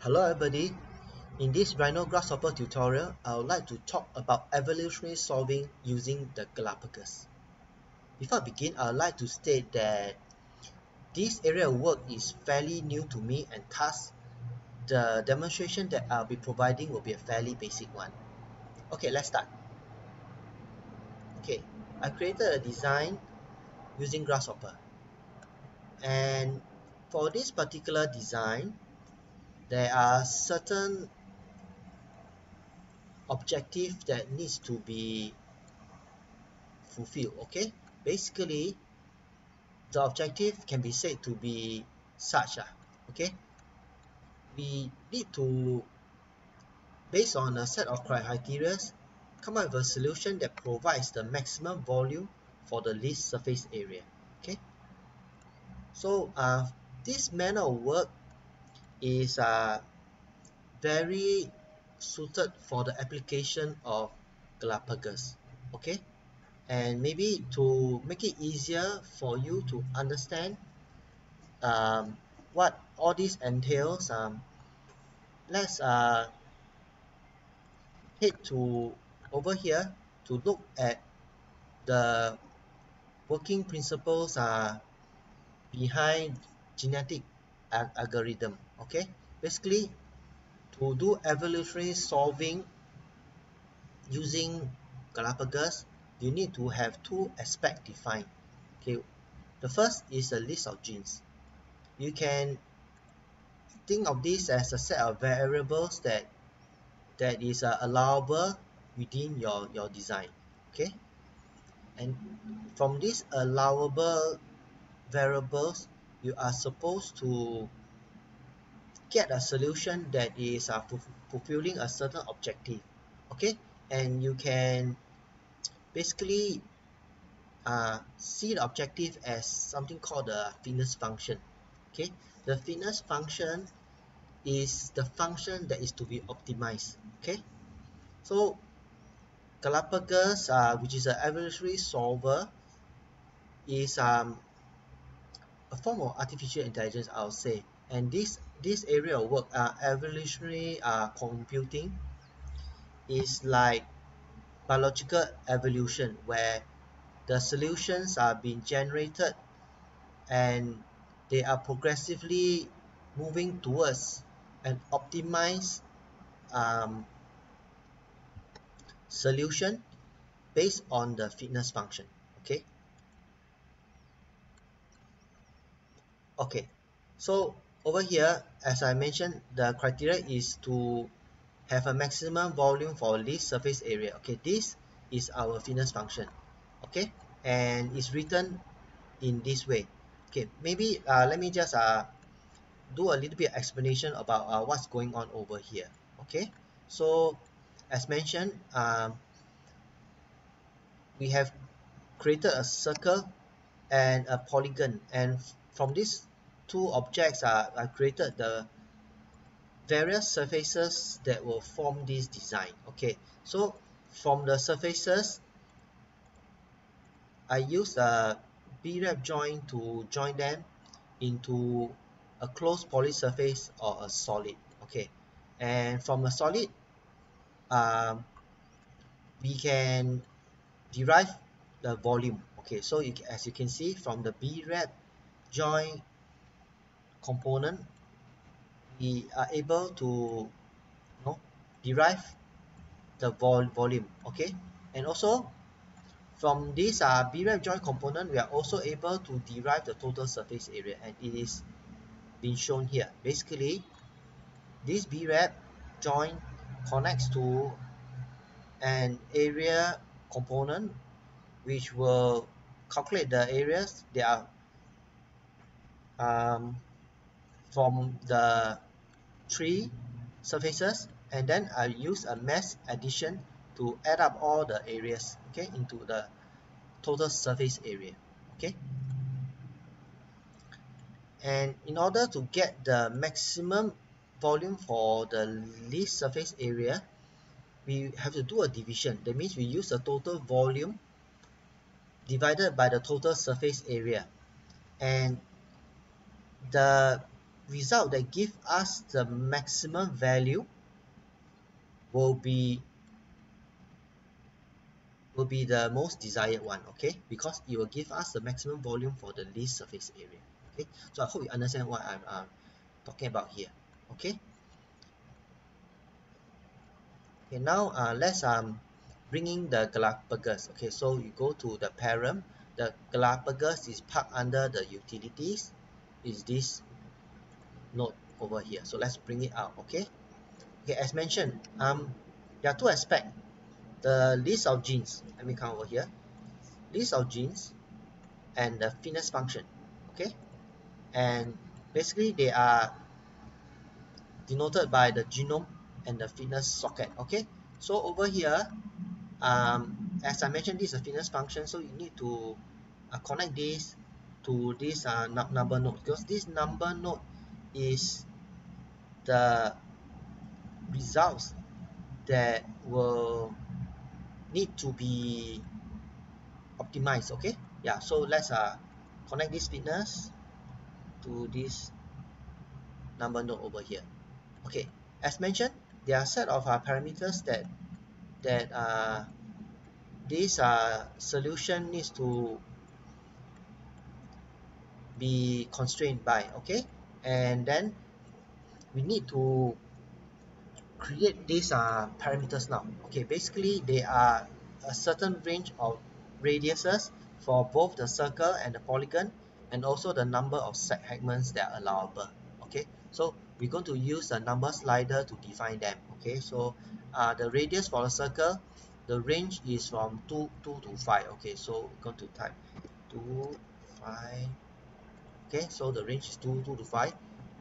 Hello everybody. In this Rhino Grasshopper tutorial, I would like to talk about evolutionary solving using the Galapagos. Before I begin, I would like to state that this area of work is fairly new to me and thus the demonstration that I'll be providing will be a fairly basic one. Okay, let's start. Okay, I created a design using Grasshopper. And for this particular design, there are certain objective that needs to be fulfilled okay? Basically the objective can be said to be such uh, okay? We need to based on a set of criteria come up with a solution that provides the maximum volume for the least surface area okay? So uh, this manner of work is uh, very suited for the application of Galapagos okay? And maybe to make it easier for you to understand um, what all this entails um, let's uh, head to over here to look at the working principles uh, behind genetic algorithm okay? Basically to do evolutionary solving using Galapagos you need to have two aspects defined okay? The first is a list of genes. You can think of this as a set of variables that that is uh, allowable within your your design okay? And from these allowable variables you are supposed to get a solution that is uh, fulfilling a certain objective okay? And you can basically uh, see the objective as something called the fitness function okay? The fitness function is the function that is to be optimized okay? So Galapagos uh, which is an evolutionary solver is um, a form of artificial intelligence I'll say. And this this area of work uh, evolutionary uh, computing is like biological evolution where the solutions are being generated and they are progressively moving towards an optimized um, solution based on the fitness function okay okay. So over here as I mentioned the criteria is to have a maximum volume for least surface area. Okay this is our fitness function. Okay and it's written in this way. Okay maybe uh, let me just uh, do a little bit of explanation about uh, what's going on over here. Okay so as mentioned um, we have created a circle and a polygon. And from this two objects are, are created the various surfaces that will form this design. Okay so from the surfaces I use a B-rep joint to join them into a closed poly surface or a solid. Okay and from a solid um, we can derive the volume. Okay so you, as you can see from the B-rep joint component we are able to you know derive the vol volume okay? And also from this uh, B-rep joint component we are also able to derive the total surface area and it is being shown here. Basically this B-rep joint connects to an area component which will calculate the areas that are um, from the three surfaces and then I use a mass addition to add up all the areas okay into the total surface area okay? And in order to get the maximum volume for the least surface area we have to do a division. That means we use the total volume divided by the total surface area. And the result that give us the maximum value will be will be the most desired one okay? Because it will give us the maximum volume for the least surface area okay? So I hope you understand what I'm uh, talking about here okay? Okay now uh, let's um bringing the Galapagos okay? So you go to the parent the Galapagos is parked under the utilities. Is this node over here. So let's bring it out okay? Okay as mentioned um there are two aspects the list of genes let me come over here. List of genes and the fitness function okay? And basically they are denoted by the genome and the fitness socket okay? So over here um, as I mentioned this is a fitness function so you need to uh, connect this to this uh, number node because this number node is the results that will need to be optimized okay? Yeah so let's uh connect this fitness to this number node over here. Okay as mentioned there are set of uh, parameters that that uh, this uh, solution needs to be constrained by okay and then we need to create these uh, parameters now. Okay basically they are a certain range of radiuses for both the circle and the polygon and also the number of segments that are allowable. Okay so we're going to use the number slider to define them. Okay so uh, the radius for the circle the range is from 2 2 to 5 okay so we're going to type 2 5 okay so the range is 2 2 to 5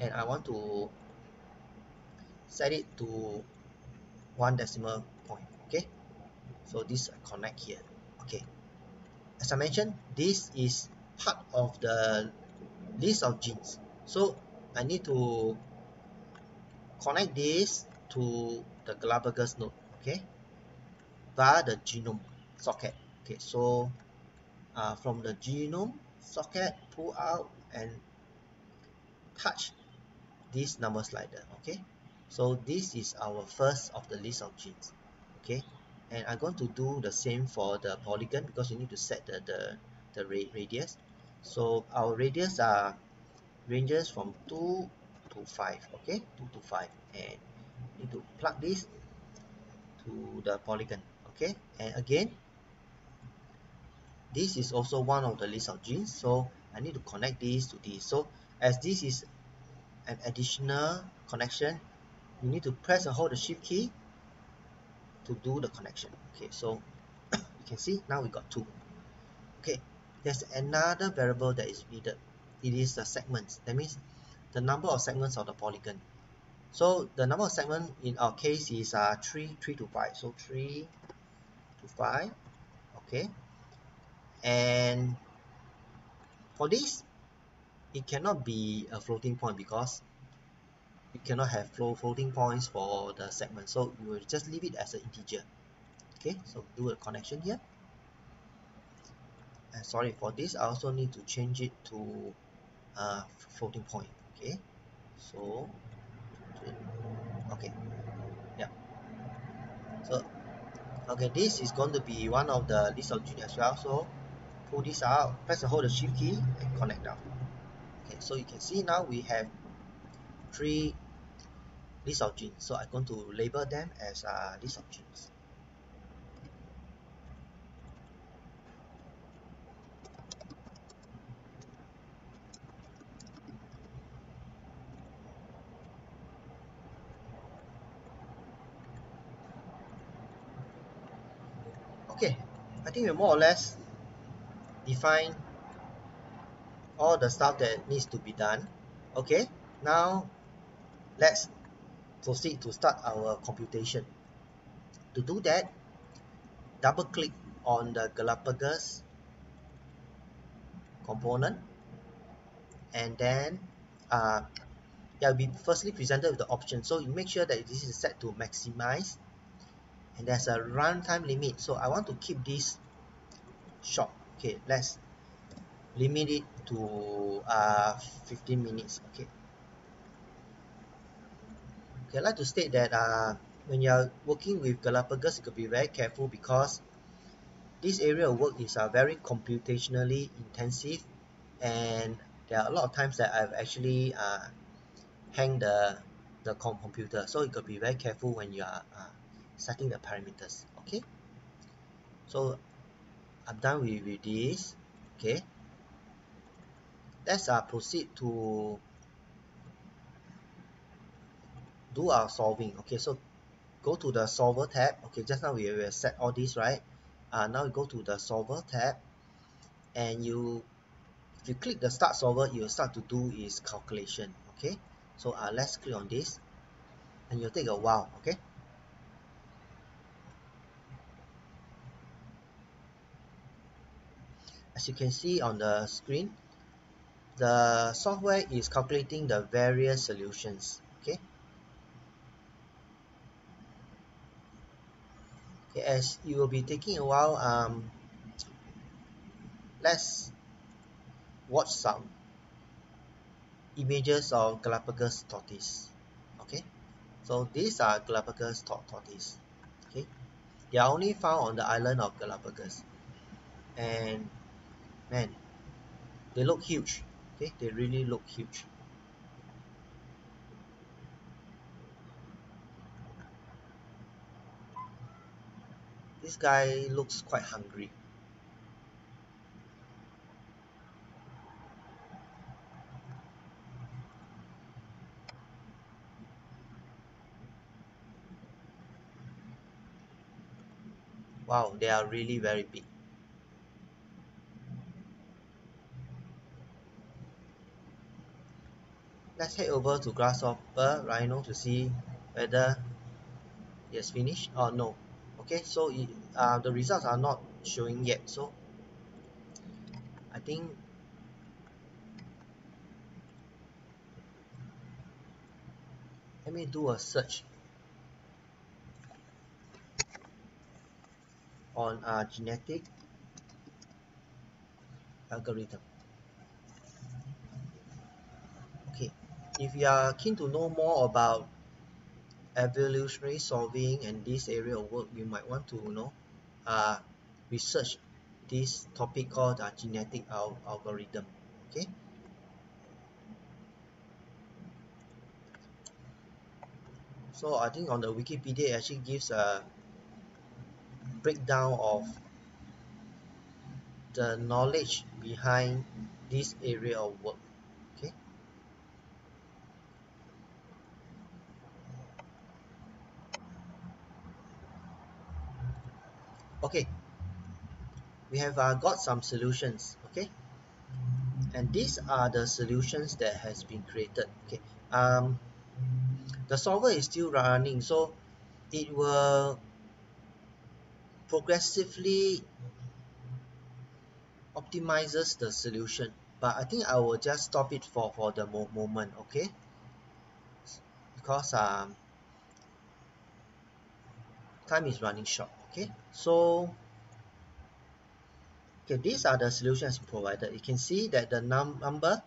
and I want to set it to one decimal point okay? So this connect here okay? As I mentioned this is part of the list of genes. So I need to connect this to the Galapagos node okay? Via the genome socket okay? So uh, from the genome socket pull out and touch this number slider okay? So this is our first of the list of genes okay? And I'm going to do the same for the polygon because you need to set the the, the radius. So our radius are ranges from 2 to 5 okay? 2 to 5 and need to plug this to the polygon okay? And again this is also one of the list of genes. So I need to connect this to this. So as this is an additional connection you need to press and hold the shift key to do the connection. Okay so you can see now we got two. Okay there's another variable that is needed. It is the segments. That means the number of segments of the polygon. So the number of segment in our case is uh, 3 3 to 5 so 3 to 5 okay. And for this it cannot be a floating point because you cannot have flow floating points for the segment. So you will just leave it as an integer. Okay so do a connection here. And sorry for this I also need to change it to a floating point. Okay so okay yeah. So okay this is going to be one of the list of gene as well. So pull this out press and hold the shift key and connect down. Okay so you can see now we have three list of genes. So I'm going to label them as uh, list of genes. Okay I think we're more or less define all the stuff that needs to be done. Okay now let's proceed to start our computation. To do that double click on the Galapagos component and then uh, yeah, will be firstly presented with the option. So you make sure that this is set to maximize and there's a runtime limit. So I want to keep this short okay let's limit it to uh 15 minutes. Okay. Okay, I'd like to state that uh, when you're working with Galapagos you could be very careful because this area of work is uh, very computationally intensive and there are a lot of times that I've actually uh, hang the the computer. So you could be very careful when you are uh, setting the parameters. Okay? So I'm done with, with this. Okay. Let's uh, proceed to do our solving. Okay so go to the solver tab. Okay just now we, we set all this right? Uh, now you go to the solver tab. And you if you click the start solver you will start to do is calculation. Okay? So uh, let's click on this. And you'll take a while. Okay as you can see on the screen the software is calculating the various solutions okay? Okay as it will be taking a while um let's watch some images of Galapagos tortoise okay? So these are Galapagos tortoise okay? They are only found on the island of Galapagos. And man they look huge. Okay they really look huge. This guy looks quite hungry. Wow they are really very big let's head over to grasshopper rhino to see whether it has finished or no. Okay so it, uh, the results are not showing yet so I think let me do a search on uh, genetic algorithm if you are keen to know more about evolutionary solving and this area of work you might want to you know uh, research this topic called uh, genetic al algorithm okay? So I think on the Wikipedia it actually gives a breakdown of the knowledge behind this area of work okay okay. We have uh, got some solutions okay? And these are the solutions that has been created okay? Um the solver is still running so it will progressively optimizes the solution. But I think I will just stop it for for the mo moment okay? Because um time is running short okay so okay these are the solutions provided. You can see that the num number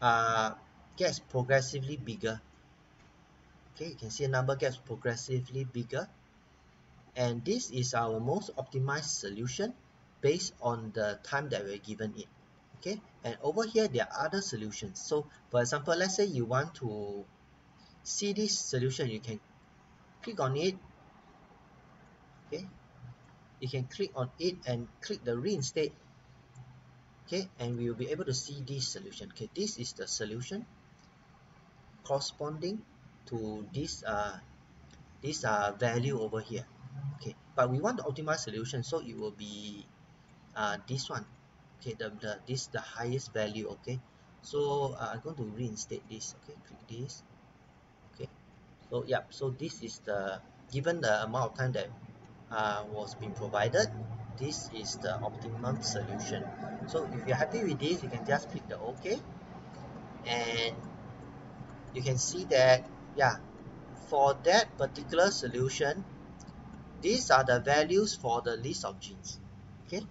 uh, gets progressively bigger. Okay you can see the number gets progressively bigger. And this is our most optimized solution based on the time that we're given it. Okay and over here there are other solutions. So for example let's say you want to see this solution you can click on it okay? You can click on it and click the reinstate okay? And we will be able to see this solution okay? This is the solution corresponding to this uh this uh value over here okay? But we want the optimized solution so it will be uh this one okay? The, the this the highest value okay? So uh, I'm going to reinstate this okay? Click this okay? So yeah so this is the given the amount of time that uh, was being provided this is the optimum solution. So if you're happy with this you can just click the OK. And you can see that yeah for that particular solution these are the values for the list of genes. Okay?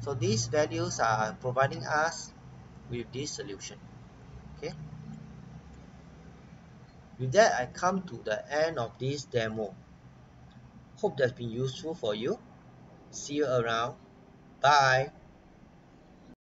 So these values are providing us with this solution. Okay? With that I come to the end of this demo hope that's been useful for you. See you around. Bye